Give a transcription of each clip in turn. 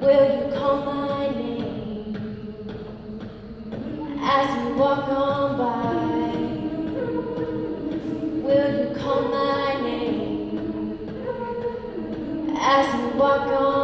Will you call my name as you walk on by? Will you call my name as you walk on?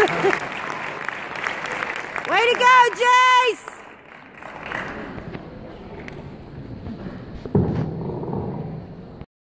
Way to go, Jace!